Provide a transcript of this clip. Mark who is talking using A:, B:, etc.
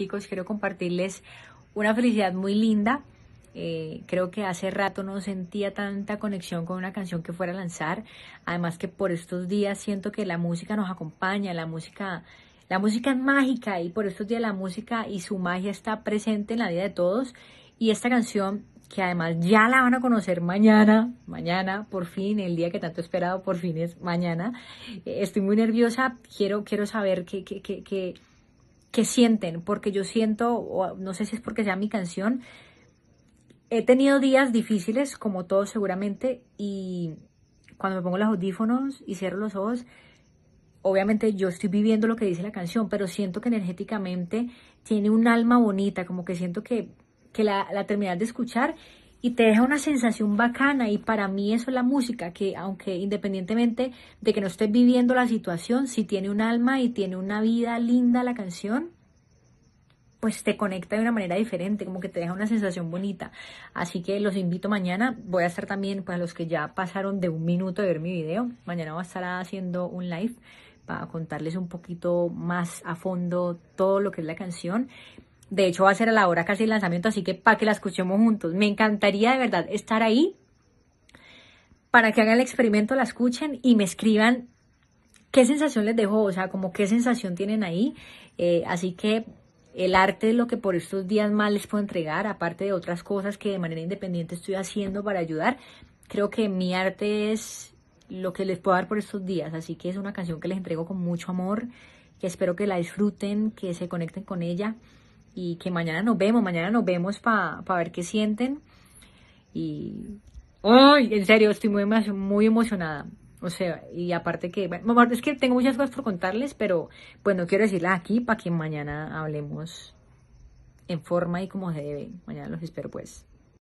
A: chicos, quiero compartirles una felicidad muy linda. Eh, creo que hace rato no sentía tanta conexión con una canción que fuera a lanzar. Además que por estos días siento que la música nos acompaña, la música, la música es mágica y por estos días la música y su magia está presente en la vida de todos. Y esta canción, que además ya la van a conocer mañana, mañana, por fin, el día que tanto he esperado, por fin es mañana. Eh, estoy muy nerviosa, quiero, quiero saber qué, qué, qué, qué sienten, porque yo siento, o no sé si es porque sea mi canción, he tenido días difíciles, como todos seguramente, y cuando me pongo los audífonos y cierro los ojos, obviamente yo estoy viviendo lo que dice la canción, pero siento que energéticamente tiene un alma bonita, como que siento que, que la, la terminas de escuchar y te deja una sensación bacana y para mí eso es la música, que aunque independientemente de que no estés viviendo la situación, si tiene un alma y tiene una vida linda la canción, pues te conecta de una manera diferente, como que te deja una sensación bonita. Así que los invito mañana, voy a estar también, pues a los que ya pasaron de un minuto de ver mi video, mañana voy a estar haciendo un live para contarles un poquito más a fondo todo lo que es la canción de hecho, va a ser a la hora casi el lanzamiento, así que para que la escuchemos juntos. Me encantaría de verdad estar ahí para que hagan el experimento, la escuchen y me escriban qué sensación les dejó, o sea, como qué sensación tienen ahí. Eh, así que el arte es lo que por estos días más les puedo entregar, aparte de otras cosas que de manera independiente estoy haciendo para ayudar. Creo que mi arte es lo que les puedo dar por estos días, así que es una canción que les entrego con mucho amor, que espero que la disfruten, que se conecten con ella y que mañana nos vemos, mañana nos vemos para ver qué sienten. Y, ¡ay! En serio, estoy muy, muy emocionada. O sea, y aparte que, bueno, es que tengo muchas cosas por contarles, pero pues no quiero decirlas aquí para que mañana hablemos en forma y como se debe. Mañana los espero pues.